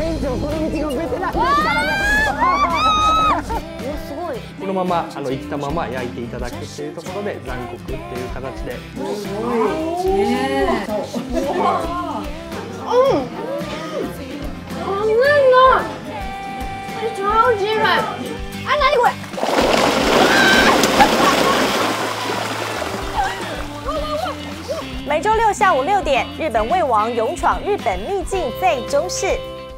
店長この道がベテランですからねこのままあの生きたまま焼いていただくっていうところで残酷っていう形で超级软。啊，哪里これ？每周六下午六点，日本胃王勇闯日本秘境在中视。